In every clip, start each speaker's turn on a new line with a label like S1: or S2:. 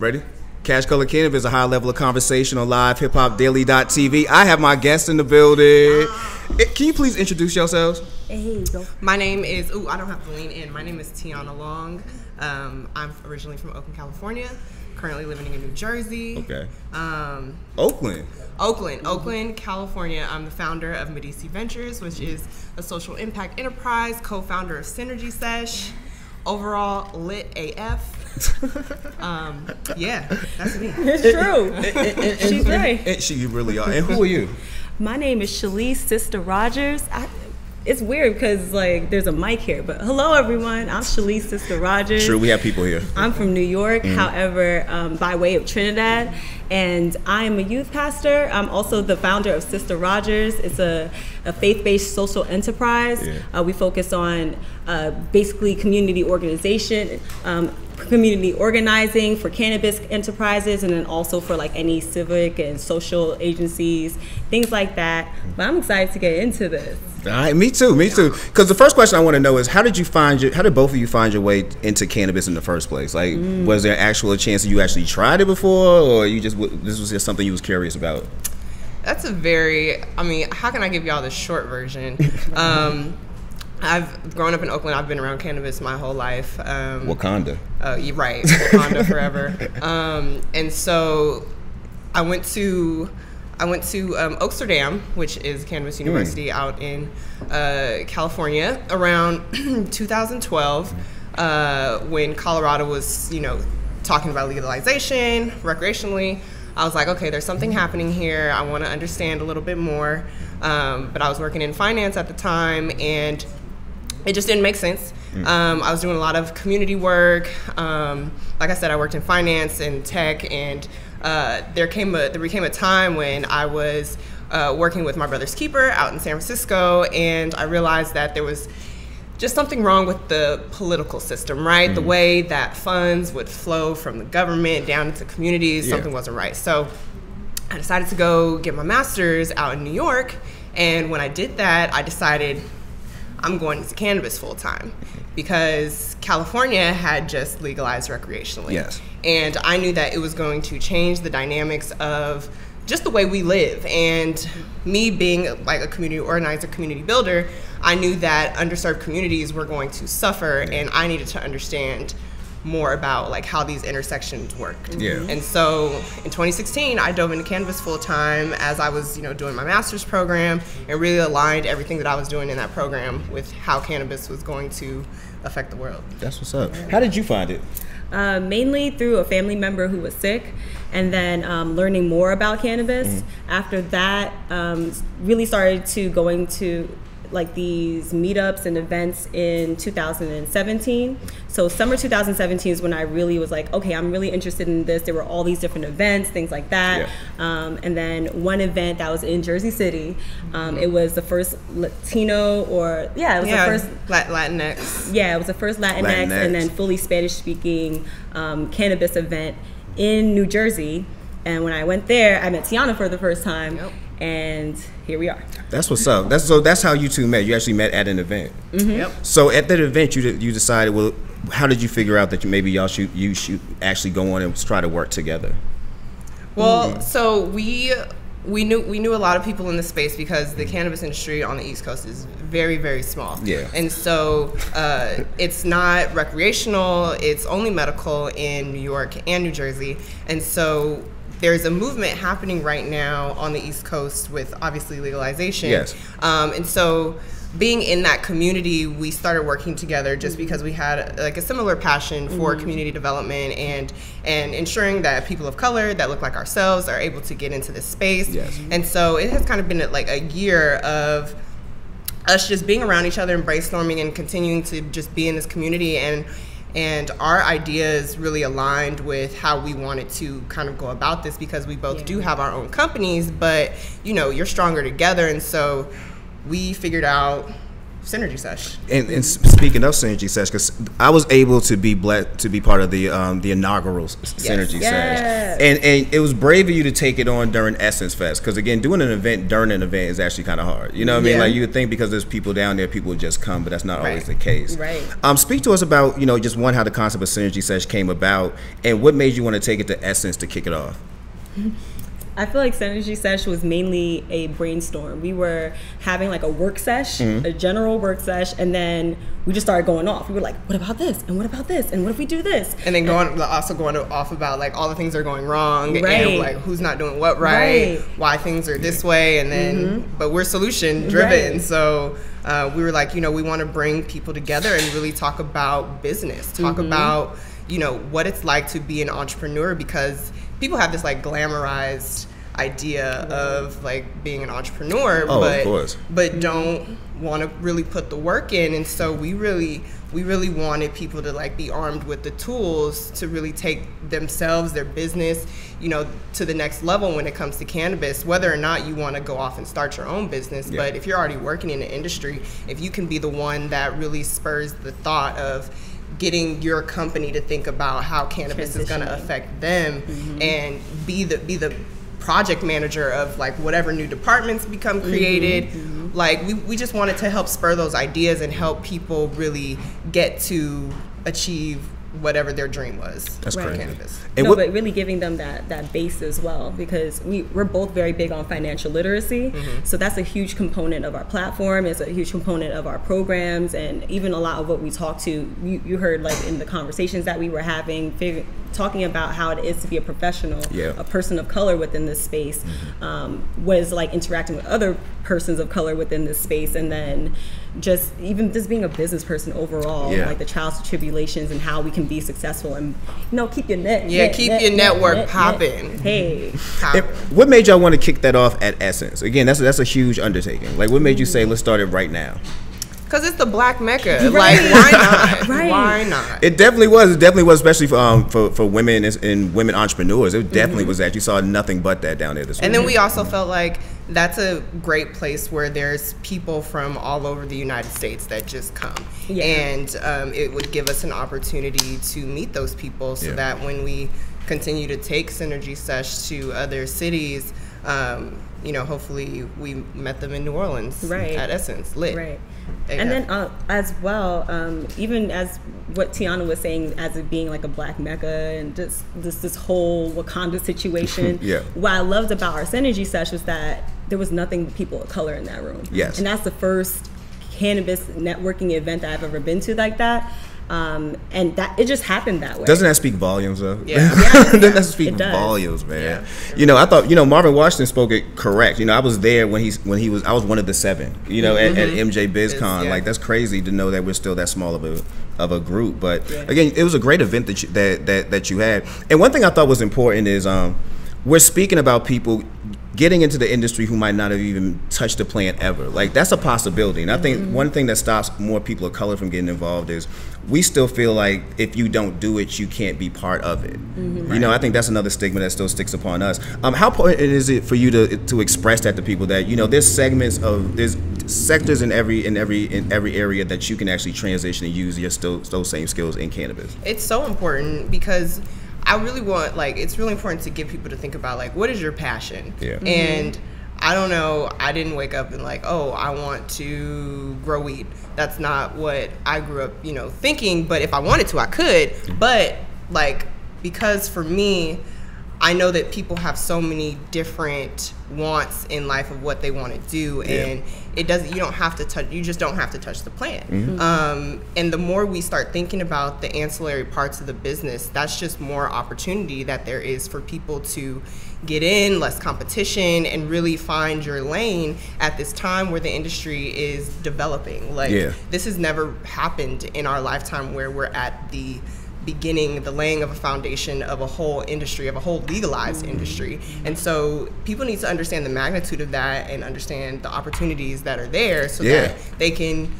S1: Ready? Cash Color Cannabis is a high level of conversation on live hip hop daily.tv. I have my guests in the building. Eh, Can you please introduce yourselves?
S2: Hey, go.
S3: My name is, ooh, I don't have to lean in. My name is TiYanna Long. Um, I'm originally from Oakland, California, currently living in New Jersey.
S1: Okay.
S3: Um,
S1: Oakland.
S3: Oakland, Oakland, California. I'm the founder of Medici Ventures, which is a social impact enterprise, co founder of Synergy Sesh, overall lit AF. Um, yeah, that's me.
S2: It's true. She's right.
S1: And she really are. And who are you?
S2: My name is Shalise Sistah Rogers. I, it's weird because like there's a mic here, but hello everyone. I'm Shalise Sistah Rogers.
S1: Sure, we have people here.
S2: I'm from New York, however, um, by way of Trinidad, and I am a youth pastor. I'm also the founder of Sistah Rogers. It's a, a faith based social enterprise.
S1: Yeah.
S2: Uh, we focus on uh, basically community organization. Um, community organizing for cannabis enterprises and then also for like any civic and social agencies things like that but i'm excited to get into this
S1: All right, me too, me too. Because the first question I want to know is how did you find your, how did both of you find your way into cannabis in the first place? Like, was there actual a chance that you actually tried it before, or you just this was just something you was curious about?
S3: That's a very, I mean, how can I give y'all the short version? Um, I've grown up in Oakland. I've been around cannabis my whole life. Um,
S1: Wakanda.
S3: Uh, you're right, Wakanda forever. Um, and so I went to I went to um, Oaksterdam, which is Cannabis University out in uh, California, around 2012, uh, when Colorado was you know talking about legalization recreationally. I was like, okay, there's something happening here. I want to understand a little bit more. Um, but I was working in finance at the time, and it just didn't make sense. Um, I was doing a lot of community work. Um, like I said, I worked in finance and tech, and uh, there came a there became a time when I was uh, working with my brother's keeper out in San Francisco, and I realized that there was just something wrong with the political system, right? The way that funds would flow from the government down into communities,
S1: Yeah.
S3: something wasn't right. So I decided to go get my master's out in New York. And when I did that, I decided I'm going into cannabis full time because California had just legalized recreationally.
S1: Yes.
S3: And I knew that it was going to change the dynamics of just the way we live. And me being like a community organizer, community builder, I knew that underserved communities were going to suffer and I needed to understand more about like how these intersections worked.
S1: Yeah. Mm-hmm.
S3: And so in 2016, I dove into cannabis full time as I was, you know, doing my master's program and really aligned everything that I was doing in that program with how cannabis was going to affect the world.
S1: That's what's up. How did you find it?
S2: Uh, mainly through a family member who was sick and then um, learning more about cannabis. After that um, really started to going to like these meetups and events in 2017 so summer 2017 is when i really was like okay i'm really interested in this there were all these different events things like that um, and then one event that was in jersey city um, it was the first latino or yeah it was
S3: Yeah,
S2: the first
S3: Latinx.
S2: yeah, it was the first Latinx,
S1: Latinx.
S2: and then fully Spanish speaking um, cannabis event in New Jersey. And when I went there, I met TiYanna for the first time,
S3: Yep.
S2: And here we are.
S1: That's what's up. That's so. That's how you two met. You actually met at an event.
S3: Yep.
S1: So at that event, you you decided. Well, how did you figure out that you, maybe y'all should you should actually go on and try to work together?
S3: Well, so we we knew we knew a lot of people in the space because the cannabis industry on the East Coast is very very small.
S1: Yeah.
S3: And so uh, it's not recreational. It's only medical in New York and New Jersey. And so there's a movement happening right now on the East Coast with obviously legalization.
S1: Yes.
S3: Um, and so being in that community, we started working together just because we had like a similar passion for community development and and ensuring that people of color that look like ourselves are able to get into this space.
S1: Yes.
S3: And so it has kind of been like a year of us just being around each other and brainstorming and continuing to just be in this community and and our ideas really aligned with how we wanted to kind of go about this because we both do have our own companies but you know you're stronger together. And so we figured out Synergy Sesh.
S1: And, and speaking of Synergy Sesh, because I was able to be blessed to be part of the um, the inaugural Synergy
S2: Yes.
S1: Sesh, and and it was brave of you to take it on during Essence Fest, because again, doing an event during an event is actually kind of hard. You know what I mean?
S3: Yeah.
S1: Like you would think because there's people down there, people would just come, but that's not always the case.
S2: Right.
S1: Um, speak to us about you know just one how the concept of Synergy Sesh came about, and what made you want to take it to Essence to kick it off.
S2: I feel like Synergy Sesh was mainly a brainstorm. We were having like a work sesh,
S1: Mm-hmm.
S2: a general work sesh, and then we just started going off. We were like, what about this? And what about this? And what if we do this?
S3: And then going also going off about like all the things that are going wrong
S2: Right.
S3: and like who's not doing what right,
S2: Right.
S3: why things are this way, and then but we're solution driven.
S2: Right.
S3: So uh, we were like, you know, we want to bring people together and really talk about business, talk about you know what it's like to be an entrepreneur because people have this like glamorized idea of like being an entrepreneur,
S1: Oh,
S3: but but don't want to really put the work in and so we really we really wanted people to like be armed with the tools to really take themselves their business you know to the next level when it comes to cannabis whether or not you want to go off and start your own business
S1: Yeah.
S3: but if you're already working in the industry if you can be the one that really spurs the thought of getting your company to think about how cannabis is going to affect them mm-hmm. and be the be the project manager of like whatever new departments become mm-hmm. created. Mm-hmm. Like we, we just wanted to help spur those ideas and help people really get to achieve whatever their dream was
S1: That's
S3: for cannabis
S1: And
S2: no,
S1: what-
S2: but really giving them that that base as well because we we're both very big on financial literacy.
S1: Mm-hmm.
S2: So that's a huge component of our platform. It's a huge component of our programs and even a lot of what we talk to. You, you heard like in the conversations that we were having, fig- talking about how it is to be a professional,
S1: Yeah. Mm-hmm.
S2: a person of color within this space. Um, was like interacting with other persons of color within this space, and then just even just being a business person overall,
S1: Yeah.
S2: like the trials and tribulations and how we can be successful and you know keep your net
S3: Yeah,
S2: net,
S3: keep
S2: net,
S3: your
S2: net,
S3: network
S2: net, net.
S3: popping.
S2: Hey,
S3: How-
S1: And what made y'all want to kick that off at Essence? Again, that's that's a huge undertaking. Like, what made you say, "Let's start it right now"?
S3: Cause it's the black mecca.
S2: Right.
S3: Like, why not?
S2: Right.
S3: Why not?
S1: It definitely was. It definitely was, especially for um, for, for women and, and women entrepreneurs. It definitely was that. You saw nothing but that down there this
S3: And
S1: week.
S3: then we also felt like that's a great place where there's people from all over the United States that just come.
S2: Yeah.
S3: And um, it would give us an opportunity to meet those people so
S1: Yeah.
S3: that when we continue to take Synergy Sesh to other cities, um, you know, hopefully we met them in New Orleans
S2: Right.
S3: at Essence, lit.
S2: right. And then uh, as well, um, even as what TiYanna was saying, as it being like a black mecca and just this this whole Wakanda situation.
S1: Yeah.
S2: What I loved about our synergy sesh was that there was nothing but people of color in that room.
S1: Yes.
S2: And that's the first cannabis networking event that I've ever been to like that. Um, and that it just happened that way.
S1: Doesn't that speak volumes, though?
S3: Yeah.
S1: Doesn't that speak
S2: It does.
S1: volumes, man?
S3: Yeah.
S1: You know, I thought you know Marvin Washington spoke it correct. You know, I was there when he's when he was. I was one of the seven. You know, at, at MJ BizCon.
S3: yeah.
S1: Like that's crazy to know that we're still that small of a of a group. But
S2: Yeah.
S1: again, it was a great event that you, that that that you had. And one thing I thought was important is um, we're speaking about people getting into the industry who might not have even touched the plant ever. Like that's a possibility. And I think one thing that stops more people of color from getting involved is we still feel like if you don't do it, you can't be part of it. You know, I think that's another stigma that still sticks upon us. Um, how important is it for you to to express that to people that you know there's segments of there's sectors in every in every in every area that you can actually transition and use your still those same skills in cannabis.
S3: it's so important because I really want like it's really important to get people to think about like what is your passion?
S1: Yeah. Mhm.
S3: And I don't know, I didn't wake up and like, oh, I want to grow weed. That's not what I grew up, you know, thinking, but if I wanted to, I could. But like because for me, I know that people have so many different wants in life of what they want to do
S1: Yeah.
S3: and it doesn't you don't have to touch you just don't have to touch the plant um, and the more we start thinking about the ancillary parts of the business that's just more opportunity that there is for people to get in less competition and really find your lane at this time where the industry is developing like
S1: Yeah.
S3: this has never happened in our lifetime where we're at the beginning the laying of a foundation of a whole industry of a whole legalized industry and so people need to understand the magnitude of that and understand the opportunities that are there so
S1: Yeah.
S3: that they can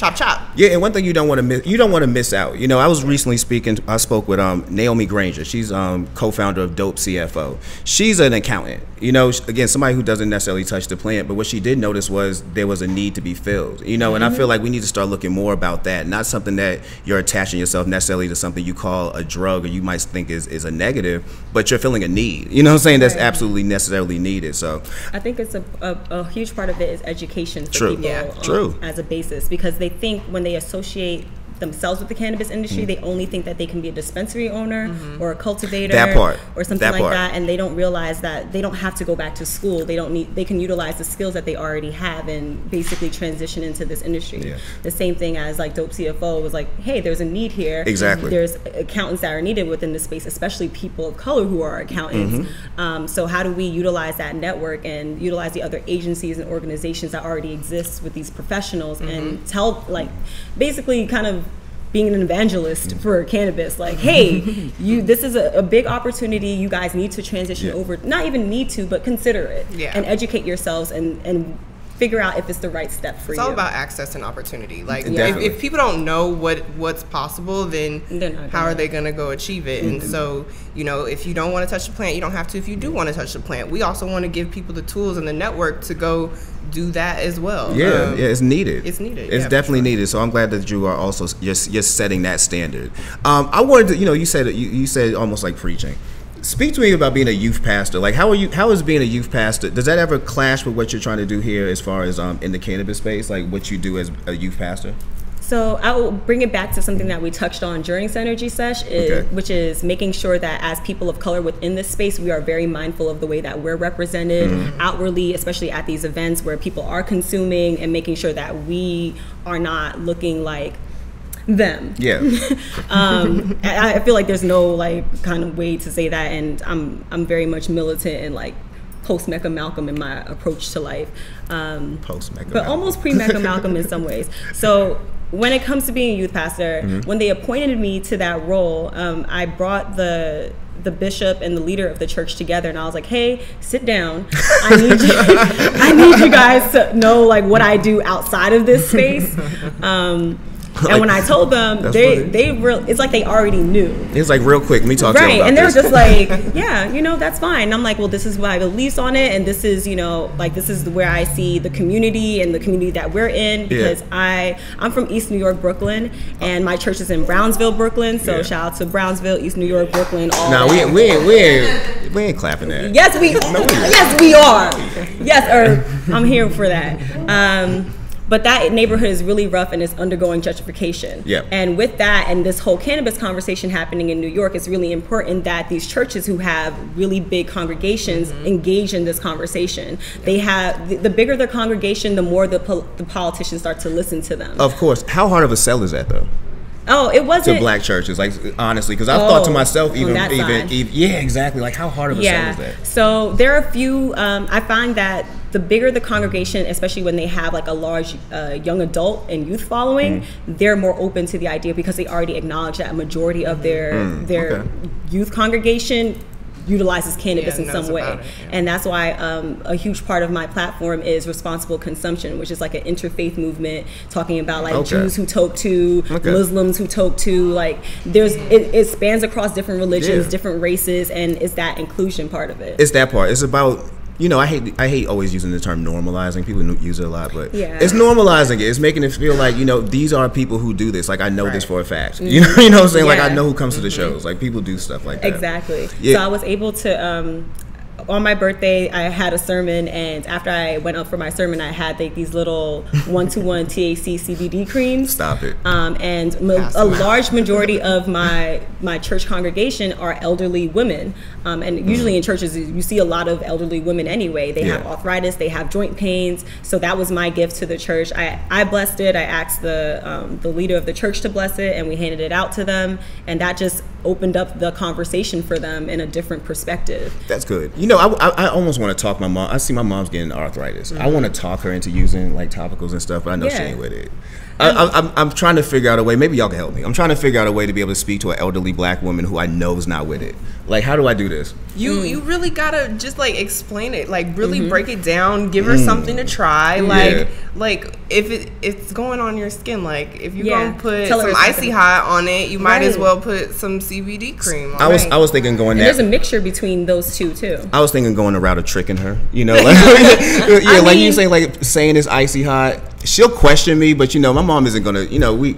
S3: chop chop.
S1: Yeah, and one thing you don't want to miss, you don't want to miss out. You know, I was recently speaking. I spoke with um, Naomi Granger. She's um, co-founder of Dope CFO. She's an accountant. You know, again, somebody who doesn't necessarily touch the plant, but what she did notice was there was a need to be filled. You know, and I feel like we need to start looking more about that. Not something that you're attaching yourself necessarily to something you call a drug or you might think is, is a negative, but you're feeling a need. You know what I'm saying? That's
S2: Right.
S1: absolutely necessarily needed. So
S2: I think it's a, a, a huge part of it is education for
S1: True.
S2: people
S3: Yeah.
S2: um,
S1: True.
S2: as a basis because they think when they associate themselves with the cannabis industry, they only think that they can be a dispensary owner or a cultivator
S1: That part.
S2: or something
S1: That
S2: like
S1: part.
S2: that, and they don't realize that they don't have to go back to school. They don't need. They can utilize the skills that they already have and basically transition into this industry.
S1: Yeah.
S2: The same thing as like Dope CFO was like, hey, there's a need here.
S1: Exactly.
S2: There's accountants that are needed within this space, especially people of color who are accountants.
S1: Mm-hmm.
S2: Um, so how do we utilize that network and utilize the other agencies and organizations that already exist with these professionals
S1: Mm-hmm.
S2: and tell like basically kind of being an evangelist
S1: Mm-hmm.
S2: for cannabis like hey you this is a, a big opportunity you guys need to transition
S1: Yeah.
S2: over not even need to but consider it
S3: Yeah.
S2: and educate yourselves and and figure out if it's the right step for
S3: It's
S2: you It's
S3: all about access and opportunity. Like if, if people don't know what what's possible, then how are they going to go achieve it? And so, you know, if you don't want to touch the plant, you don't have to. If you do want to touch the plant, we also want to give people the tools and the network to go do that as well.
S1: Yeah,
S3: Um,
S1: yeah, it's needed.
S3: it's needed,
S1: It's
S3: yeah, for
S1: definitely needed. So I'm glad that you are also just just setting that standard. Um, I wanted to, you know, you said you, you said almost like preaching. Speak to me about being a youth pastor. Like, how are you? How is being a youth pastor? Does that ever clash with what you're trying to do here, as far as um, in the cannabis space, like what you do as a youth pastor?
S2: So I will bring it back to something that we touched on during Synergy Sesh, is,
S1: Okay.
S2: which is making sure that as people of color within this space, we are very mindful of the way that we're represented
S1: Mm-hmm.
S2: outwardly, especially at these events where people are consuming, and making sure that we are not looking like them.
S1: Yeah,
S2: Um, I, I feel like there's no like kind of way to say that, and I'm I'm very much militant and like post Mecca Malcolm in my approach to life. Um,
S1: post Mecca.
S2: but almost pre Mecca Malcolm in some ways. So when it comes to being a youth pastor,
S1: Mm-hmm.
S2: when they appointed me to that role, um, I brought the the bishop and the leader of the church together, and I was like, "Hey, sit down. I need you. I need you guys to know like what I do outside of this space." Um, and when I told them, they
S1: funny.
S2: they real it's like they already knew.
S1: It's like real quick. Let me talk to you
S2: Right, and they're just like, yeah, you know, that's fine. And I'm like, well, this is my beliefs on it, and this is, you know, like this is where I see the community and the community that we're in because I I'm from East New York, Brooklyn, and my church is in Brownsville, Brooklyn. So
S1: Yeah.
S2: shout out to Brownsville, East New York, Brooklyn. All
S1: no, we ain't, we ain't, we ain't, we ain't clapping that.
S2: Yes, we. yes, we are. Yes, or I'm here for that. Um, but that neighborhood is really rough and is undergoing gentrification.
S1: Yep.
S2: And with that, and this whole cannabis conversation happening in New York, it's really important that these churches who have really big congregations engage in this conversation. They have the, the bigger the congregation, the more the pol- the politicians start to listen to them.
S1: Of course. How hard of a sell is that though?
S2: oh, it wasn't.
S1: to black churches, like honestly, because I've thought to
S2: Oh,
S1: myself, even, even, even, yeah, exactly. Like how hard of a sell is
S2: Yeah.
S1: that?
S2: So there are a few. Um, I find that the bigger the congregation, especially when they have like a large uh, young adult and youth following,
S1: Mm.
S2: they're more open to the idea because they already acknowledge that a majority of their their
S1: Mm, okay.
S2: youth congregation utilizes cannabis
S3: Yeah,
S2: in some way
S3: it, yeah.
S2: and that's why um, a huge part of my platform is responsible consumption which is like an interfaith movement talking about like
S1: Okay.
S2: jews who toke to
S1: Okay.
S2: muslims who toke to like there's it, it spans across different religions
S1: Yeah.
S2: different races and it's that inclusion part of it
S1: It's that part. It's about you know I hate I hate always using the term normalizing. People use it a lot, but
S2: Yeah.
S1: it's normalizing it. It's making it feel like you know these are people who do this. Like I know this for a fact. You know, you know what I'm saying? Like I know who comes to the shows. Like people do stuff like that.
S2: Exactly.
S1: Yeah.
S2: So I was able to. Um, on my birthday, I had a sermon, and after I went up for my sermon, I had like these little one-to-one THC CBD creams.
S1: Stop it.
S2: Um, and a large majority of my my church congregation are elderly women, um, and usually in churches you see a lot of elderly women anyway. They have arthritis, they have joint pains. So that was my gift to the church. I, I blessed it. I asked the um, the leader of the church to bless it, and we handed it out to them, and that just opened up the conversation for them in a different perspective.
S1: That's good. You know, I, I, I almost want to talk my mom. I see my mom's getting arthritis. I want to talk her into using like topicals and stuff, but I know she ain't with it. I, I, I'm, I'm trying to figure out a way. Maybe y'all can help me. I'm trying to figure out a way to be able to speak to an elderly black woman who I know is not with it. Like, how do I do this?
S3: You mm. you really gotta just like explain it, like really mm-hmm. break it down, give her mm. something to try, like
S1: Yeah.
S3: like if it it's going on your skin, like if you're
S2: Yeah.
S3: gonna put
S2: Tell
S3: some icy hot on it, you might as well put some CBD cream. On
S1: I was
S3: it.
S1: I was thinking going
S2: And there's a mixture between those two too.
S1: I was thinking going the route of tricking her. You know, like yeah,
S2: I
S1: like you say, like saying it's icy hot. She'll question me, but you know, my mom isn't gonna. You know, we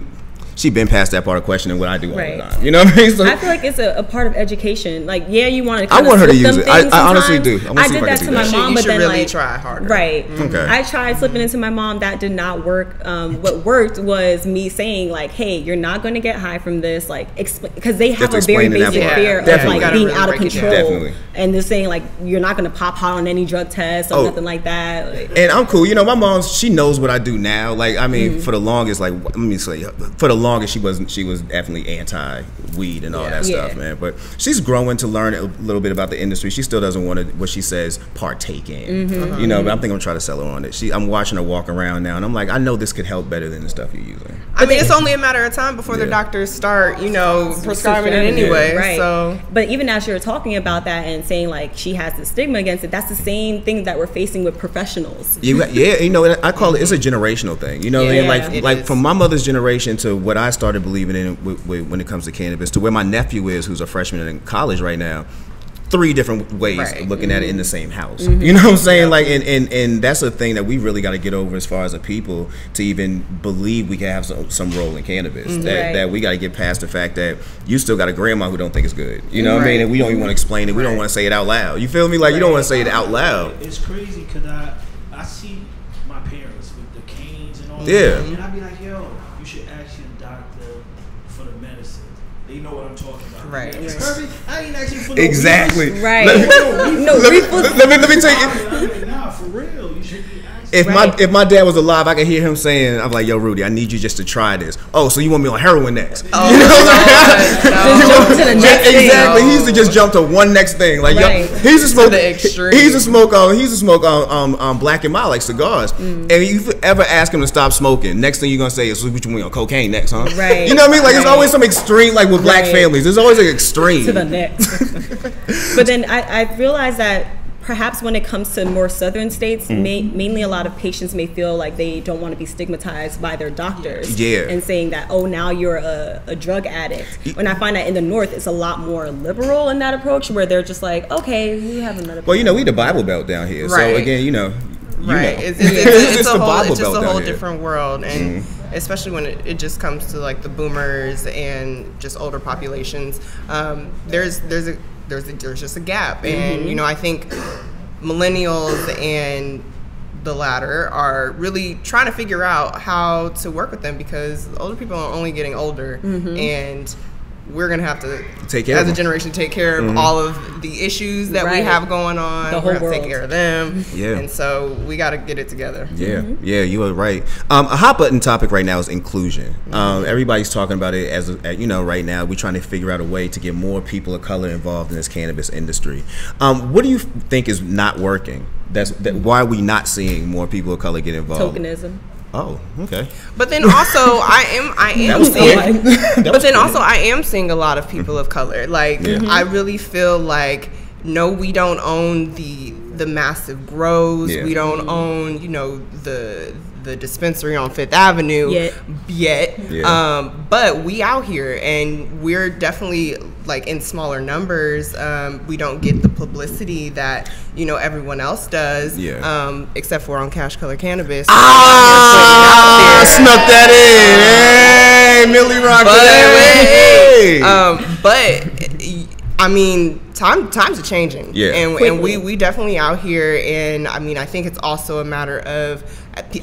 S1: she been past that part of questioning what I do all
S2: Right.
S1: the time. You know what I mean? So,
S2: I feel like it's a, a part of education. Like, yeah, you want to.
S1: I want her to use it. I- I honestly do. I wanna
S2: I
S1: see if
S2: did
S1: I can
S2: that
S1: do
S2: to my
S1: that.
S3: You
S2: mom,
S3: you
S2: but then
S3: really
S2: like
S3: try harder.
S2: Right.
S1: Okay.
S2: I tried slipping into my mom. That did not work. Um, what worked was me saying like, "Hey, you're not going to get high from this." Like, because they have
S1: to
S2: a very
S1: explain it that
S2: basic fear
S1: Definitely.
S2: of like being
S3: really
S2: out of
S3: break it down.
S2: control,
S1: Definitely.
S2: and they're saying like, "You're not going to pop hot on any drug test or
S1: Oh.
S2: nothing like that." Like,
S1: and I'm cool. You know, my mom, she knows what I do now. Like, I mean,
S2: Mm-hmm.
S1: for the longest, like, let me say, for the longest, she wasn't. She was definitely anti weed and all that
S2: Yeah.
S1: stuff, man. But she's growing to learn a little bit about the industry. She still doesn't want to, what she says, partake in.
S2: Mm-hmm.
S1: You know, but I'm thinking I'm trying to sell her on it. She, I'm watching her walk around now, and I'm like, I know this could help better than the stuff you're using.
S3: I mean, it's only a matter of time before the doctors start, you know, prescribing it anyway.
S2: right.
S3: So
S2: but even as you're talking about that and saying like she has the stigma against it, that's the same thing that we're facing with professionals.
S1: You, yeah, you know, I call it. It's a generational thing. You know, what I?
S2: Yeah,
S1: like
S3: it
S1: like
S3: is.
S1: from my mother's generation to what I started believing in wi- wi- when it comes to cannabis to where my nephew is, who's a freshman in college right now. Three different ways
S3: Right.
S1: of looking at it in the mm-hmm. same house. Mm-hmm. You know what I'm saying? Like, and, and and that's a thing that we really got to get over as far as a people to even believe we can have some, some role in cannabis. Mm-hmm. That
S2: Right.
S1: that we got to get past the fact that you still got a grandma who don't think it's good. You know what I mean? And we don't even want to explain it. We don't want to say it out loud. You feel me? Like you don't want to say it out loud.
S4: It's crazy because I I see my parents with the canes and all
S1: Yeah.
S4: that, and I be like, yo, you should ask They know what I'm talking about.
S3: Right.
S4: It's
S3: Right.
S4: perfect. I ain't asking for no
S1: Exactly.
S4: weed.
S2: Right.
S1: Let-
S2: no,
S1: let, me, let me let me tell you.
S4: Nah, for real. You should be asking.
S1: If
S2: Right.
S1: my if my dad was alive, I could hear him saying, "I'm like, yo, Rudy, I need you just to try this." Oh, so you want me on heroin next?
S3: Oh,
S1: You know what I'm saying?
S3: no.
S1: You
S2: Jump
S1: know,
S2: to the
S1: just-
S2: next thing.
S1: exactly. He used to just jump to one next thing. Like,
S2: Right.
S1: yo, he's a smoke.
S3: the extreme.
S1: He's a smoke. Um, he's a smoke. Um, um, um, black and mild like cigars.
S2: Mm.
S1: And if you ever ask him to stop smoking, next thing you're gonna say is, "So "What you want on cocaine next, huh?"
S2: Right.
S1: You know what I mean? Like, it's always some extreme. Like with black
S2: Right.
S1: families, there's always an extreme.
S2: to the next. but then I, I realized that perhaps when it comes to more southern states,
S1: Mm.
S2: ma- mainly a lot of patients may feel like they don't want to be stigmatized by their doctors.
S1: Yeah.
S2: And saying that, oh, now you're a, a drug addict. When I find that in the north, it's a lot more liberal in that approach where they're just like, okay, we have another. medical.
S1: Well, you know, we the Bible Belt down here. So again, you know, you
S3: right.
S1: know.
S3: It's, it's, it's, it's, a
S1: the
S3: whole, it's just a
S1: down
S3: whole
S1: here.
S3: Different world, and especially when it, it just comes to like the boomers and just older populations. Um, there's there's a there's a, there's just a gap,
S1: Mm-hmm.
S3: and you know I think millennials and the latter are really trying to figure out how to work with them because older people are only getting older. And we're gonna have to
S1: Take care
S3: as
S1: of
S3: a
S1: them.
S3: generation take care of all of the issues that we have going on
S2: The
S3: we're
S2: whole
S3: gonna take care of them
S1: Yeah.
S3: and so we got to get it together
S1: Yeah, yeah, you are right. Um, a hot button topic right now is inclusion.
S3: Mm-hmm.
S1: Um, everybody's talking about it as a, you know right now. We're trying to figure out a way to get more people of color involved in this cannabis industry. Um, what do you think is not working? That's that, why are we not seeing more people of color get involved?
S2: tokenism.
S1: Oh, okay.
S3: but then also i am i am seeing
S1: quick.
S3: but then also i am seeing a lot of people of color like
S1: Yeah.
S3: i really feel like no we don't own the the massive grows
S1: Yeah.
S3: we don't own you know the the dispensary on Fifth Avenue
S2: Yet.
S3: yet.
S1: Yeah.
S3: Um, but we out here and we're definitely like in smaller numbers. Um, we don't get the publicity that you know everyone else does.
S1: Yeah.
S3: Um, except for on Cash Color Cannabis.
S1: Ah,
S3: Out there.
S1: snuck that in. Hey, Millie Rock.
S3: But,
S1: Hey.
S3: um, but I mean, time times are changing.
S1: Yeah.
S3: and, and we we definitely out here, and I mean, I think it's also a matter of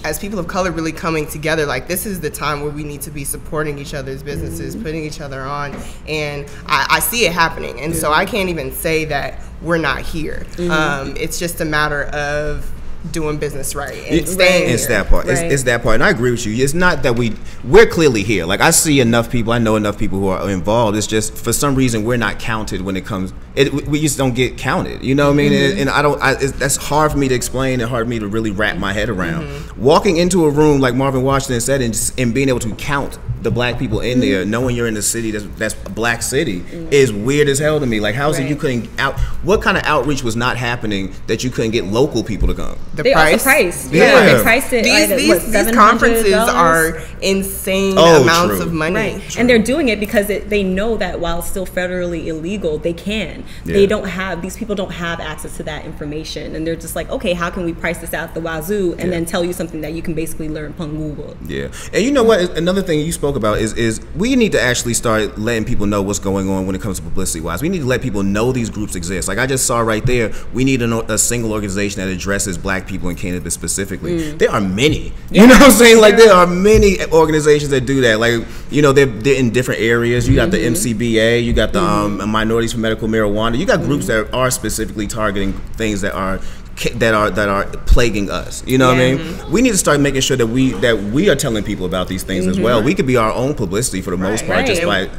S3: as people of color really coming together. Like this is the time where we need to be supporting each other's businesses, putting each other on, and I, I see it happening. And so I can't even say that we're not here. Um, it's just a matter of doing business right and staying
S1: It's
S3: here.
S1: that part. It's,
S2: Right.
S1: it's that part, and I agree with you. It's not that we we're clearly here. Like I see enough people, I know enough people who are involved. It's just for some reason we're not counted when it comes. It, we- we just don't get counted. You know what I mean?
S3: Mm-hmm.
S1: And, and I don't. I, it's, that's hard for me to explain and hard for me to really wrap my head around.
S3: Mm-hmm.
S1: Walking into a room like Marvin Washington said, and, just, and being able to count the black people in there,
S3: Mm-hmm.
S1: knowing you're in a city that's that's a black city, is weird as hell to me. Like how is it you couldn't out? What kind of outreach was not happening that you couldn't get local people to come?
S3: The
S2: they
S3: price.
S2: also priced.
S1: Yeah.
S2: Yeah, they priced it.
S3: These,
S2: like,
S3: these,
S2: what,
S3: these conferences are insane
S1: Oh,
S3: amounts
S1: true.
S3: of money.
S2: Right. And they're doing it because it, they know that while still federally illegal, they can.
S1: Yeah.
S2: They don't have, these people don't have access to that information. And they're just like, okay, how can we price this out the wazoo and
S1: Yeah.
S2: then tell you something that you can basically learn from Google?
S1: Yeah, and you know what? Another thing you spoke about is is we need to actually start letting people know what's going on when it comes to publicity wise. We need to let people know these groups exist. Like I just saw right there, we need a, a single organization that addresses Black people in cannabis specifically. Mm. There are many. You know what I'm saying? Like there are many organizations that do that. Like you know they're they're in different areas. You got the mm-hmm. MCBA, you got the mm-hmm. um, Minorities for Medical Marijuana. You got groups mm-hmm. that are specifically targeting things that are that are that are plaguing us. You know what I
S2: Yeah.
S1: mean? We need to start making sure that we that we are telling people about these things as well. Mm-hmm. We could be our own publicity for the most part,
S3: Right.
S1: just by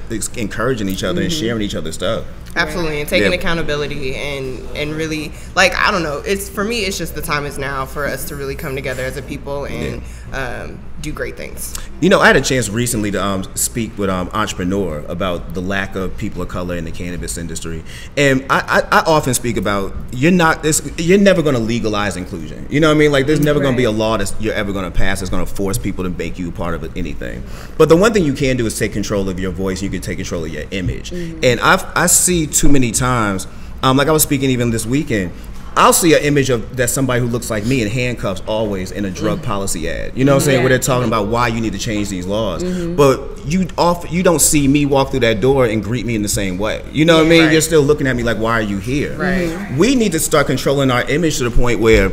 S1: encouraging each other and mm-hmm. sharing each other's stuff.
S3: Absolutely, and taking
S1: Yeah.
S3: accountability and and really like I don't know. It's for me. It's just the time is now for us to really come together as a people and um, do great things.
S1: You know, I had a chance recently to um, speak with um, entrepreneur about the lack of people of color in the cannabis industry, and I, I, I often speak about you're not this, you're never going to legalize inclusion. You know what I mean? Like, there's never going to be a law that you're ever going to pass that's going to force people to make you part of anything. But the one thing you can do is take control of your voice. You can take control of your image, and I I see too many times. Um, like I was speaking even this weekend. I'll see an image of that somebody who looks like me in handcuffs always in a drug mm-hmm. policy ad. You know what I'm saying? Where they're talking about why you need to change these laws. Mm-hmm. But you off you don't see me walk through that door and greet me in the same way. You know what I mean?
S3: Right.
S1: You're still looking at me like why are you here?
S3: Right.
S1: We need to start controlling our image to the point where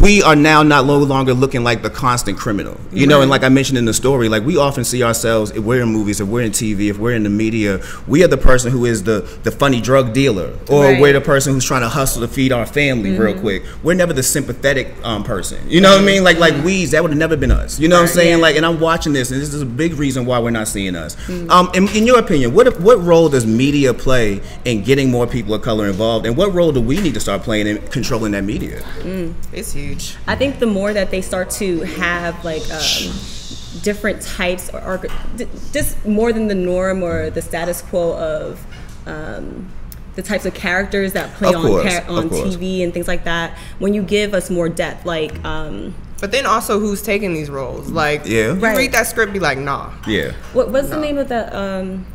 S1: we are now not no longer looking like the constant criminal. You know, and like I mentioned in the story, like we often see ourselves if we're in movies, if we're in TV, if we're in the media, we are the person who is the the funny drug dealer, or
S2: Right.
S1: we're the person who's trying to hustle to feed our family real quick. We're never the sympathetic um, person. You know what I mean? Like like weeds, that would have never been us. You know what I'm saying?
S2: Yeah.
S1: Like, and I'm watching this, and this is a big reason why we're not seeing us. Um, in, in your opinion, what what role does media play in getting more people of color involved, and what role do we need to start playing in controlling that media?
S3: It's huge.
S2: I think the more that they start to have like um, different types or, or just more than the norm or the status quo of um, the types of characters that play
S1: Of
S2: on
S1: course,
S2: ca- on. TV and things like that. When you give us more depth, like um,
S3: But then also, who's taking these roles? Like,
S1: Yeah.
S3: you
S2: Right.
S3: read that script, be like, nah.
S1: Yeah.
S2: what what's the name of the um,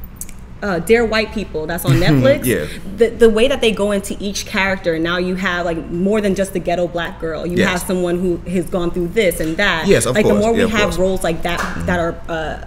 S2: uh, Dear White People that's on Netflix.
S1: Yeah.
S2: The the way that they go into each character, now you have like more than just the ghetto black girl. You
S1: Yes.
S2: have someone who has gone through this and that.
S1: Yes, of
S2: like
S1: course.
S2: the more
S1: Yeah,
S2: we have
S1: course.
S2: roles like that that are uh,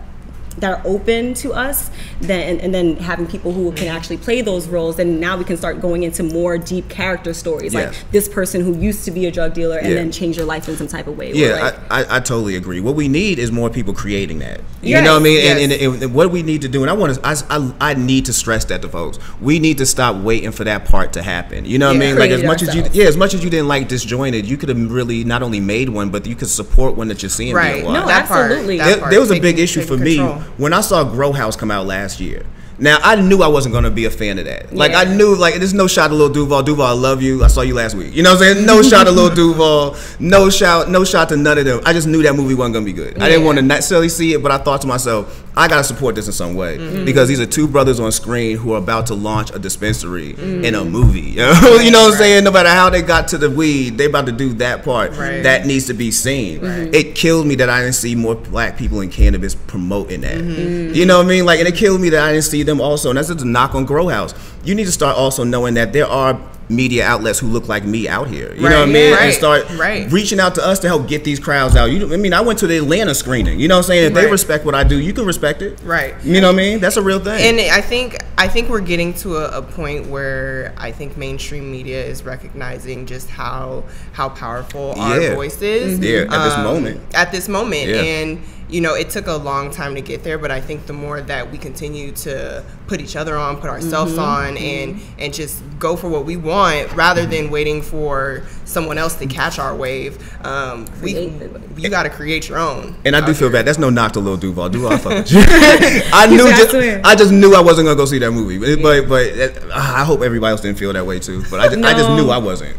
S2: that are open to us, then and, and then having people who can mm-hmm. actually play those roles, then now we can start going into more deep character stories,
S1: Yes.
S2: like this person who used to be a drug dealer and
S1: Yeah.
S2: then change their life in some type of way.
S1: Yeah,
S2: like,
S1: I, I, I totally agree. What we need is more people creating that. You
S2: Yes,
S1: know what I mean? And,
S3: yes.
S1: and, and what we need to do, and I want to, I, I, I need to stress that to folks. We need to stop waiting for that part to happen. You know what I mean? Like as
S2: Create it
S1: much as you, yeah, as much as you didn't like disjointed, you could have really not only made one, but you could support one that you're seeing
S3: Right.
S1: being watched.
S2: No,
S3: that part,
S2: absolutely.
S3: that
S1: there,
S3: part,
S1: there was a
S3: taking-
S1: big issue for
S3: taking
S1: me
S3: control.
S1: When I saw Grow House come out last year. Now I knew I wasn't gonna be a fan of that. Like I knew, like there's no shot of Lil Duval. Duval, I love you. I saw you last week. You know what I'm saying? No shot of Lil Duval. No shot. No shot to none of them. I just knew that movie wasn't gonna be good. I didn't want to necessarily see it, but I thought to myself, I gotta support this in some way
S3: Mm-hmm.
S1: because these are two brothers on screen who are about to launch a dispensary
S3: Mm-hmm.
S1: in a movie. You know, you know what I'm saying? No matter how they got to the weed, they about to do that part.
S3: Right.
S1: That needs to be seen.
S3: Right.
S1: It killed me that I didn't see more black people in cannabis promoting that.
S3: Mm-hmm.
S1: You know what I mean? Like, and it killed me that I didn't see them also. And that's just a knock on Grow House. You need to start also knowing that there are media outlets who look like me out here. You know what I
S3: Right,
S1: mean?
S3: right,
S1: and start
S3: right.
S1: reaching out to us to help get these crowds out. You, I mean, I went to the Atlanta screening. You know what I'm saying? If they respect what I do, you can respect it.
S3: Right.
S1: You know what I mean? That's a real thing.
S3: And I think I think we're getting to a, a point where I think mainstream media is recognizing just how how powerful
S1: Yeah.
S3: our voice is.
S1: Yeah, at this um, moment.
S3: At this moment,
S1: Yeah.
S3: and you know, it took a long time to get there, but I think the more that we continue to put each other on, put ourselves
S2: Mm-hmm.
S3: on, and and just go for what we want rather than waiting for someone else to catch our wave. Um, we,
S2: Create
S3: you got to create your own.
S1: And I do
S3: out
S1: feel
S3: here.
S1: bad. That's no knock to Lil Duval. Duval, fuck. I knew.
S2: "I
S1: Just. I just knew I wasn't gonna go see that movie. But but, but uh, I hope everybody else didn't feel that way too. But I just, I just knew I wasn't.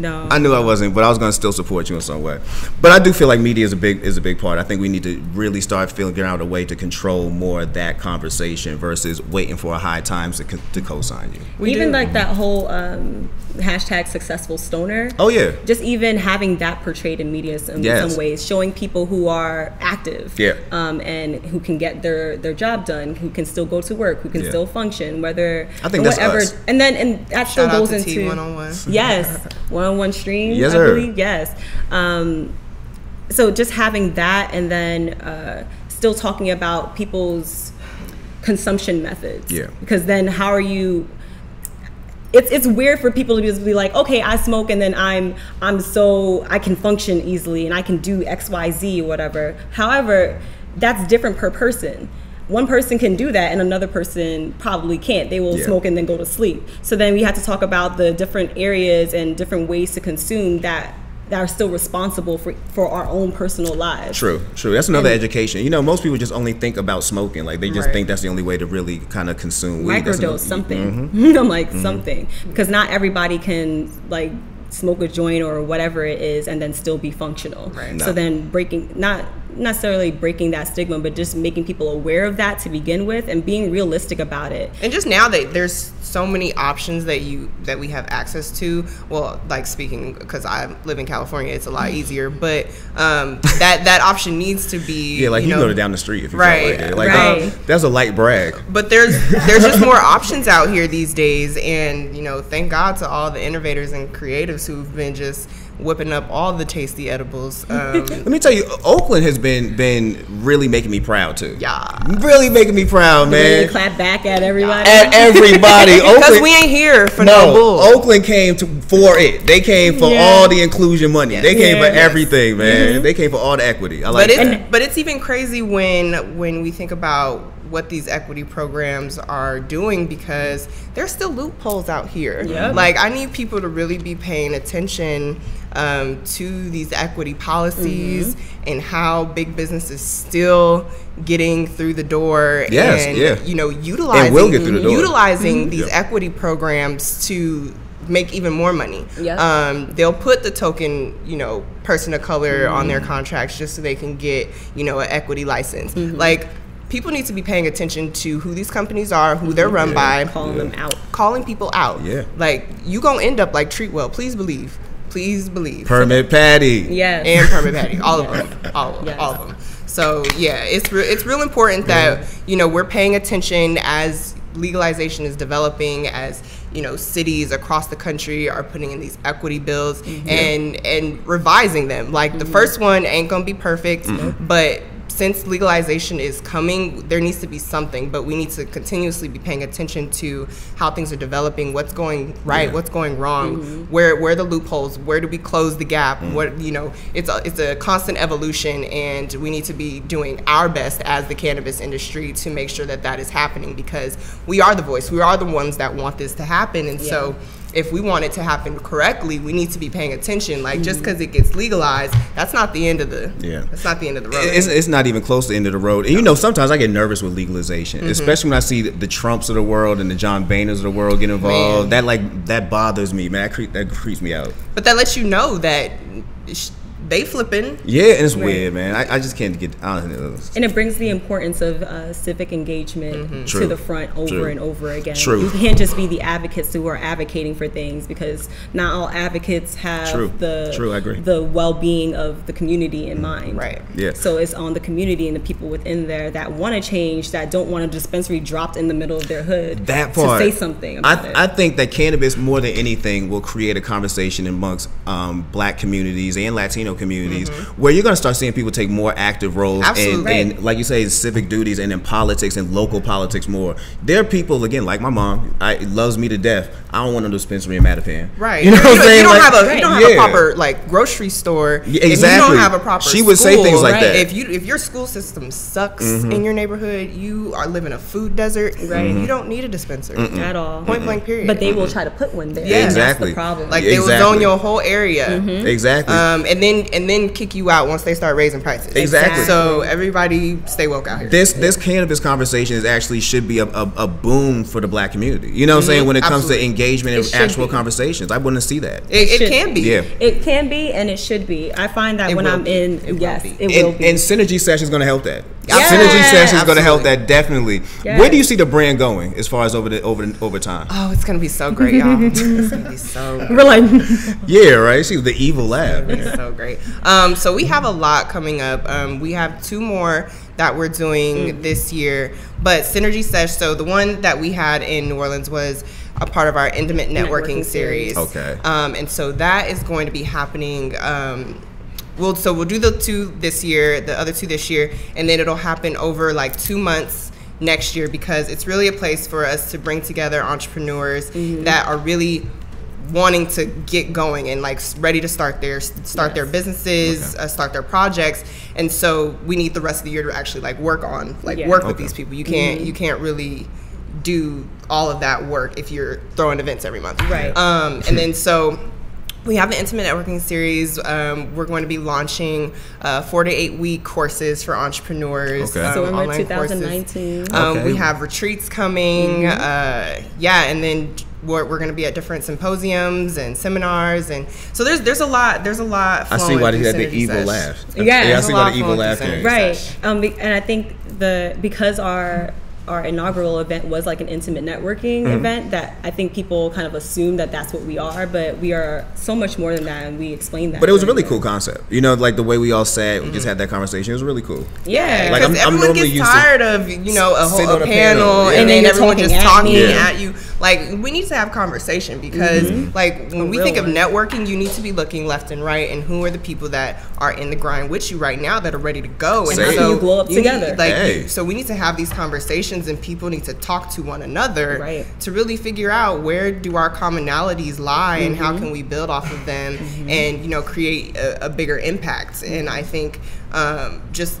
S2: No.
S1: I knew I wasn't, but I was gonna still support you in some way. But I do feel like media is a big is a big part. I think we need to really start figuring out a way to control more of that conversation versus waiting for a high times to, co- to co-sign you.
S3: We
S2: even
S3: do.
S2: like that whole um, hashtag successful stoner.
S1: Oh yeah,
S2: Just even having that portrayed in media in
S1: Yes.
S2: some ways, showing people who are active,
S1: Yeah.
S2: um, and who can get their their job done, who can still go to work, who can
S1: Yeah.
S2: still function, whether
S1: I think that's
S2: whatever.
S1: us.
S2: And then and that still
S3: Shout out
S2: goes
S3: to
S2: into
S3: T one on one.
S2: Yes, stream.
S1: Yes,
S2: I
S1: sir.
S2: believe. Yes. Um, so just having that, and then uh, still talking about people's consumption methods.
S1: Yeah.
S2: Because then, how are you? It's it's weird for people to just be like, okay, I smoke, and then I'm I'm so I can function easily, and I can do X, Y, Z, whatever. However, that's different per person. One person can do that, and another person probably can't. They will
S1: Yeah.
S2: smoke and then go to sleep. So then we have to talk about the different areas and different ways to consume that that are still responsible for for our own personal lives.
S1: true, true. That's another education. You know, most people just only think about smoking. Like they just
S3: Right.
S1: think that's the only way to really kind of consume weed.
S2: Microdose
S1: another-
S2: something.
S1: Mhm.
S2: I'm like something because not everybody can like smoke a joint or whatever it is and then still be functional.
S3: Right.
S2: So
S1: No.
S2: then breaking not necessarily breaking that stigma, but just making people aware of that to begin with and being realistic about it.
S3: and just now that there's so many options that you that we have access to well like speaking because i live in california it's a lot easier but um that that option needs to be
S1: Yeah, like you,
S3: know,
S1: go to down the street if you
S3: Right,
S1: felt like it. Like
S2: right.
S1: um, that's a light brag.
S3: but there's there's just more options out here these days and you know thank god to all the innovators and creatives who've been just whipping up all the tasty edibles um
S1: Let me tell you, Oakland has been been really making me proud too.
S3: Yeah.
S1: really making me proud,
S2: Really
S1: man.
S2: clap back at everybody.
S1: At everybody,
S3: because we ain't here for no,
S1: no,
S3: bull
S1: Oakland came to, for it. They came for
S2: Yeah.
S1: all the inclusion money. They came for
S2: Yes.
S1: everything, man. They came for all the equity. I like
S3: but
S1: that.
S3: it's but it's even crazy when when we think about what these equity programs are doing because there's still loopholes out here.
S2: Yep.
S3: Like I need people to really be paying attention um, to these equity policies
S2: Mm-hmm.
S3: and how big business is still getting through the door
S1: Yes,
S3: and
S1: yeah.
S3: you know utilizing
S1: will get through the door. Mm-hmm.
S3: utilizing these
S1: Yep.
S3: equity programs to make even more money.
S2: Yep.
S3: Um, they'll put the token, you know, person of color on
S2: Mm-hmm.
S3: their contracts just so they can get, you know, an equity license.
S2: Mm-hmm.
S3: Like people need to be paying attention to who these companies are, who they're run
S1: Yeah.
S3: by,
S2: calling them out.
S3: calling people out.
S1: Yeah.
S3: Like you gonna end up like Treatwell. Please believe. Please believe.
S1: Permit Patty.
S2: Yes.
S3: And permit patty, all of them, all of them,
S2: Yes.
S3: all of them. So yeah, it's re- it's real important that you know we're paying attention as legalization is developing, as you know cities across the country are putting in these equity bills mm-hmm. and and revising them. Like the mm-hmm. first one ain't gonna be perfect, mm-hmm. but since legalization is coming, there needs to be something, but we need to continuously be paying attention to how things are developing, what's going right,
S1: Yeah.
S3: what's going wrong, mm-hmm. where where are the loopholes, where do we close the gap? Mm. What you know, it's a, it's a constant evolution, and we need to be doing our best as the cannabis industry to make sure that that is happening because we are the voice, we are the ones that want this to happen, and so. If we want it to happen correctly, we need to be paying attention. Like just because it gets legalized, that's not the end of the.
S1: Yeah.
S3: That's not the end of the road.
S1: It's, it's not even close to the end of the road. And you know, sometimes I get nervous with legalization,
S3: Mm-hmm.
S1: especially when I see the, Trumps of the world and the John Boehners of the world get involved.
S3: Man.
S1: That like that bothers me, man. That, cre- that creeps me out.
S3: But that lets you know that sh- they flipping.
S1: Yeah, and it's
S2: Right.
S1: weird, man. I, I just can't get. I don't know.
S2: And it brings the importance of uh, civic engagement
S1: True.
S2: to the front over
S1: True.
S2: and over again.
S1: True.
S2: You can't just be the advocates who are advocating for things because not all advocates have
S1: True.
S2: the
S1: True, I agree.
S2: the well-being of the community in mind.
S3: Right.
S1: Yeah.
S2: So it's on the community and the people within there that want to change, that don't want a dispensary dropped in the middle of their hood
S1: That part.
S2: to say something about
S1: I,
S2: it.
S1: I think that cannabis, more than anything, will create a conversation amongst um, black communities and Latino communities, where you're going to start seeing people take more active roles and,
S3: Absolutely.
S1: in, like you say, civic duties and in politics and local politics more. There are people, again, like my mom, I, loves me to death. I don't want no dispensary in Mattapan.
S3: Right.
S1: You know what I'm saying?
S3: You don't
S1: Like-
S3: have a you don't have a proper like grocery store.
S1: Yeah,
S3: If you
S1: exactly.
S3: don't have a proper
S1: She would say things like
S2: Right.
S1: that. Mm-hmm.
S3: If you if your school system sucks in your neighborhood, you are living a food desert.
S2: Right.
S3: You don't need a dispensary.
S2: at all.
S3: Point blank period.
S2: But they will try to put one there.
S3: Yeah.
S1: Exactly.
S2: That's the problem.
S3: like they will
S1: Exactly.
S3: zone your whole area.
S1: Exactly.
S3: Um, and then and then kick you out once they start raising prices.
S1: Exactly.
S3: So everybody stay woke out here.
S1: this this cannabis conversation is actually should be a, a, a boom for the black community. You know what I'm saying? Mm-hmm. When it comes
S3: Absolutely.
S1: to engagement and actual
S2: be.
S1: conversations, I want to see that.
S3: it, it
S2: should
S3: can be.
S1: Yeah.
S2: it can be and it should be. I find that
S3: It
S2: when I'm
S3: be.
S2: in,
S3: It will
S2: yes,
S3: be.
S2: it will
S1: and,
S2: be.
S1: and synergy session is going to help that.
S2: Yes.
S1: Synergy session is going to help that definitely.
S2: Yes.
S1: Where do you see the brand going as far as over the over the, over time?
S3: Oh, it's gonna be so great, y'all. it's gonna be so
S2: We're like,
S1: Yeah, right. She's the evil laugh.
S3: It's so great. Um, so we have a lot coming up. Um, we have two more that we're doing this year, but Synergy Sesh. So the one that we had in New Orleans was a part of our intimate networking,
S2: Networking
S3: series.
S2: series.
S1: Okay.
S3: Um, and so that is going to be happening. Um, We'll, so we'll do the two this year, the other two this year, and then it'll happen over like two months next year because it's really a place for us to bring together entrepreneurs that are really wanting to get going and like ready to start their start their
S2: Yes.
S3: businesses, uh, start their projects, and so we need the rest of the year to actually like work on like
S2: Yeah.
S3: work with these people. You can't you can't really do all of that work if you're throwing events every month.
S2: Right.
S3: Um, and then so we have the intimate networking series. Um, we're going to be launching uh, four to eight week courses for entrepreneurs.
S1: Okay.
S3: um,
S2: So we're in
S3: online courses.
S2: 2019.
S3: Um,
S1: Okay.
S3: We have retreats coming. Uh, yeah, and then we're, we're going to be at different symposiums and seminars, and so there's there's a lot there's a lot.
S1: I see why
S3: through
S1: they had the evil
S3: Sesh.
S1: laugh.
S2: Yeah,
S1: yeah, I
S2: there's
S1: see
S3: a
S1: why
S3: lot
S1: the evil
S3: flowing
S1: laugh
S3: through
S1: came.
S3: Synergy.
S2: right um, and i think the because our our inaugural event was like an intimate networking
S1: Mm-hmm.
S2: event that i think people kind of assume that that's what we are but we are so much more than that and we explained that
S1: But it was a really cool concept. You know, like the way we all sat, we just had that conversation. It was really cool.
S2: yeah
S1: Like,
S3: Because
S1: I'm- I'm
S3: everyone
S1: normally
S3: gets
S1: used to
S3: tired of you know a whole a
S1: a
S3: panel,
S1: panel, yeah.
S3: and,
S2: And then
S3: then everyone just
S2: at
S3: talking
S2: me.
S1: Yeah.
S3: at you. Like we need to have conversation because like when we
S2: real
S3: think of networking, you need to be looking left and right and who are the people that are in the grind with you right now that are ready to go. And
S1: how
S2: can you glow up
S3: need-
S2: together?
S3: like
S1: Hey.
S3: so we need to have these conversations and people need to talk to one another
S2: Right.
S3: to really figure out where do our commonalities lie and how can we build off of them and you know create a, a bigger impact and i think um, just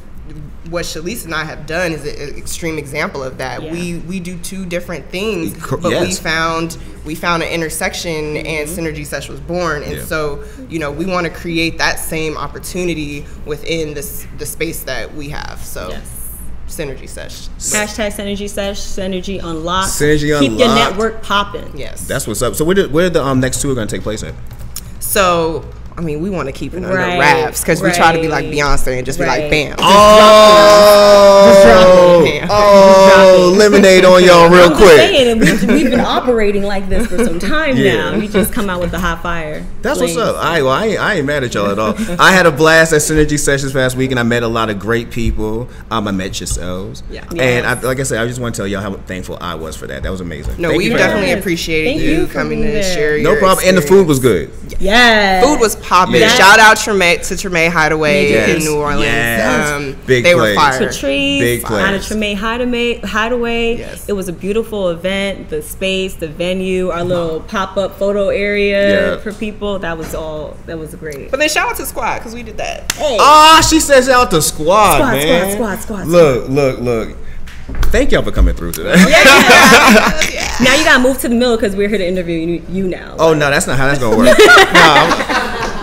S3: what Shalise and I have done is an extreme example of that.
S2: Yeah.
S3: We we do two different things,
S1: Co-
S3: but we found we found an intersection, and Synergy Sesh was born. And
S1: Yeah.
S3: so, you know, we want to create that same opportunity within this the space that we have. So,
S2: Yes.
S3: Synergy Sesh.
S2: hashtag synergy sesh synergy unlocked
S1: Synergy
S2: keep your network popping
S3: Yes.
S1: That's what's up. So where did, where the um, next two are going to take place at?
S3: So, I mean, we want to keep it under
S2: Right,
S3: wraps because we try to be like. Beyonce and just be like, bam.
S1: Oh,
S3: Yeah.
S1: oh, lemonade on y'all real
S2: I'm
S1: quick.
S2: saying, we've, we've been operating like this for some time
S1: Yeah.
S2: now. We just come out with the hot fire.
S1: That's what's up. I, well, I, ain't, I ain't mad at y'all at all. I had a blast at Synergy Sessions last week, and I met a lot of great people. Um, I met yourselves.
S3: Yeah.
S1: And I, like I said, I just want to tell y'all how thankful I was for that. That was amazing.
S3: No,
S1: Thank
S3: we definitely appreciated
S2: Thank
S3: you,
S2: you
S3: coming
S2: being
S3: to
S2: there.
S3: share your
S1: No problem. And the food was good.
S2: Yeah.
S3: Food was popping.
S2: Yes.
S3: Shout out Treme, to Treme Hideaway
S1: Yes.
S3: in New Orleans.
S1: Yes.
S3: Um,
S1: Big
S3: they
S1: place.
S3: were fire.
S2: Patrice,
S1: Big
S2: out of
S1: place.
S2: Tremaine Hideaway. Hideaway.
S3: Yes.
S2: It was a beautiful event. The space, the venue, our little pop up photo area
S1: Yeah.
S2: for people. That was all. That was great.
S3: But then shout out to Squad because we did that.
S2: Hey.
S1: Ah, she says out the squad,
S2: Squad,
S1: man.
S2: squad, squad, squad,
S1: Look, look, look. Thank y'all for coming through today. Yeah.
S2: now you gotta move to the middle because we're here to interview you, you now.
S1: Oh no, that's not how that's gonna work. no, I'm-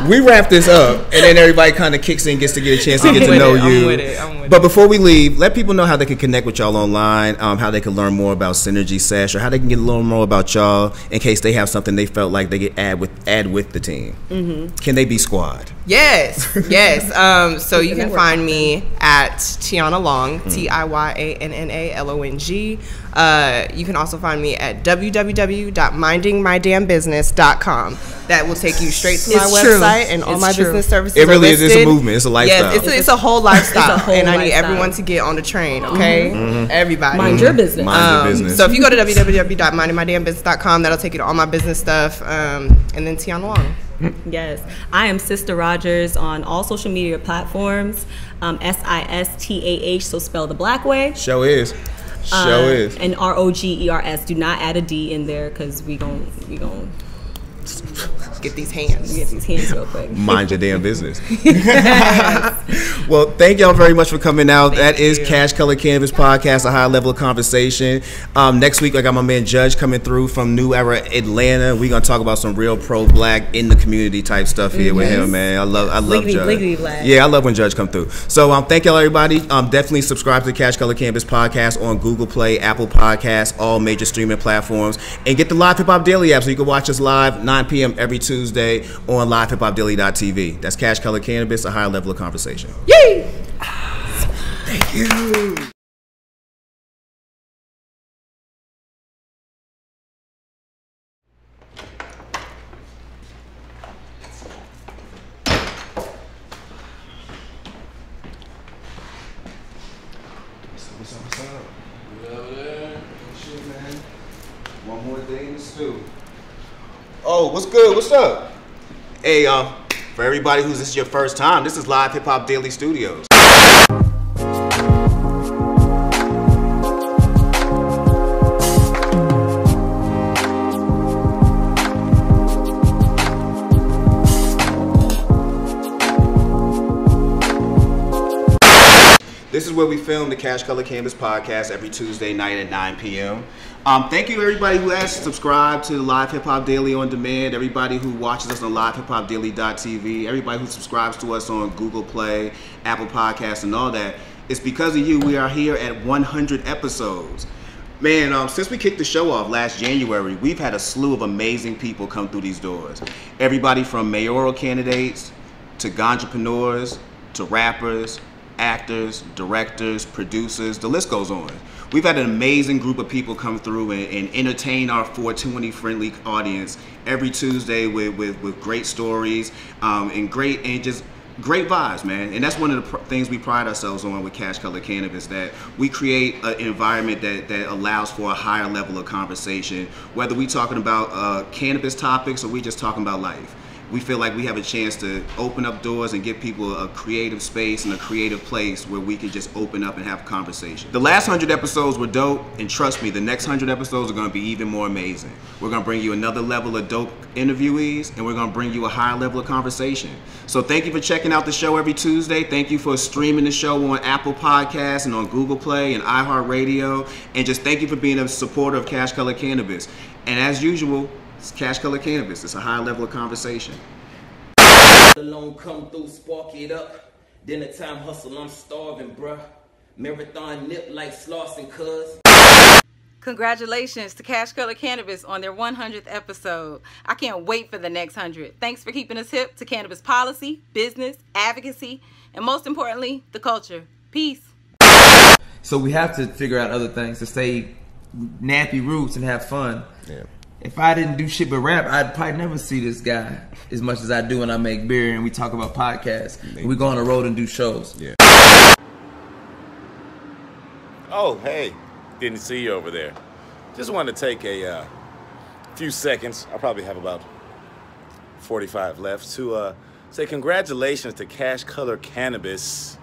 S1: we wrap this up, and then everybody kind of kicks in, gets to get a chance to
S3: I'm
S1: get to know
S3: it, I'm
S1: you.
S3: with it, I'm with
S1: but before we leave, let people know how they can connect with y'all online, um, how they can learn more about Synergy Sesh, or how they can get a little more about y'all in case they have something they felt like they could add with add with the team. Mm-hmm. Can they be squad?
S3: Yes, yes. Um, so you can find me at TiYanna Long,
S1: Mm.
S3: T I Y A N N A L O N G. Uh, you can also find me at www.mindingmydamnbusiness.com. That will take you straight to my
S2: It's true.
S3: website and all
S2: It's
S3: my
S2: true.
S3: business services.
S1: It really
S3: are
S1: is. It's a movement. It's a lifestyle.
S3: Yes, it's, a, it's a whole lifestyle,
S2: whole
S3: and I need
S2: lifestyle.
S3: everyone to get on the train. Okay, everybody.
S2: Mind your business.
S1: Mind your
S3: Um,
S1: business.
S3: So if you go to www.mindingmydamnbusiness.com, that'll take you to all my business stuff, um, and then TiYanna Long.
S2: Yes, I am Sistah Rogers on all social media platforms. Um, S I S T A H, so spell the black way.
S1: Show is. Show
S2: Uh,
S1: is.
S2: And R O G E R S. Do not add a D in there because we gon' we gon'
S3: Get these hands.
S2: get these hands real quick.
S1: Mind your damn business. well, thank y'all very much for coming out. that is
S3: you.
S1: Cash Color Cannabis Podcast, a high level of conversation. Um, next week, I got my man Judge coming through from New Era Atlanta. We're gonna talk about some real pro black in the community type stuff here with him, man. I love, I love
S2: Bliggity,
S1: Judge.
S2: bliggity black.
S1: Yeah, I love when Judge come through. So, um, thank y'all, everybody. Um, definitely subscribe to the Cash Color Cannabis Podcast on Google Play, Apple Podcasts, all major streaming platforms, and get the Live Hip Hop Daily app so you can watch us live 9 p.m. every Tuesday on livehiphopdaily.tv. That's Cash Color Cannabis, a higher level of conversation.
S3: Yay!
S1: Thank you. One more day in the stew. Oh, what's good? What's up? Hey, um, for everybody who's this is your first time, this is Live Hip Hop Daily Studios. Is where we film the Cash Color Cannabis podcast every Tuesday night at 9 p.m. Um, thank you everybody who has subscribed to Live Hip Hop Daily on demand, everybody who watches us on livehiphopdaily.tv, everybody who subscribes to us on Google Play, Apple Podcasts, and all that. It's because of you we are here at 100 episodes. Man, um, since we kicked the show off last January, we've had a slew of amazing people come through these doors. Everybody from mayoral candidates to entrepreneurs to rappers, actors, directors, producers, the list goes on. We've had an amazing group of people come through and, and entertain our 420 friendly audience every Tuesday with, with, with great stories um, and great and just great vibes, man. And that's one of the pr- things we pride ourselves on with Cash Color Cannabis that we create an environment that, that allows for a higher level of conversation, whether we're talking about uh, cannabis topics or we just talking about life we feel like we have a chance to open up doors and give people a creative space and a creative place where we can just open up and have conversation. The last 100 episodes were dope, and trust me, the next 100 episodes are going to be even more amazing. We're going to bring you another level of dope interviewees, and we're going to bring you a higher level of conversation. So thank you for checking out the show every Tuesday. Thank you for streaming the show on Apple Podcasts and on Google Play and iHeartRadio. And just thank you for being a supporter of Cash Color Cannabis. And as usual, it's Cash Color Cannabis. It's a high level of conversation.
S5: alone come through, spark it up. Dinner time hustle, I'm starving, bruh. Marathon nip like Slauson, cuz.
S6: Congratulations to Cash Color Cannabis on their 100th episode. I can't wait for the next 100. Thanks for keeping us hip to cannabis policy, business, advocacy, and most importantly, the culture. Peace.
S7: So we have to figure out other things to stay nappy roots and have fun.
S1: Yeah.
S7: If I didn't do shit but rap, I'd probably never see this guy as much as I do when I make beer and we talk about podcasts. And we go on the road and do shows.
S1: Yeah.
S8: Oh, hey, didn't see you over there. Just wanted to take a uh, few seconds. I probably have about 45 left to uh, say congratulations to Cash Color Cannabis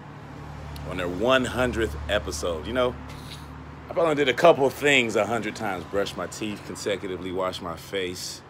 S8: on their 100th episode. You know, I probably did a couple of things a hundred times: brush my teeth consecutively, wash my face,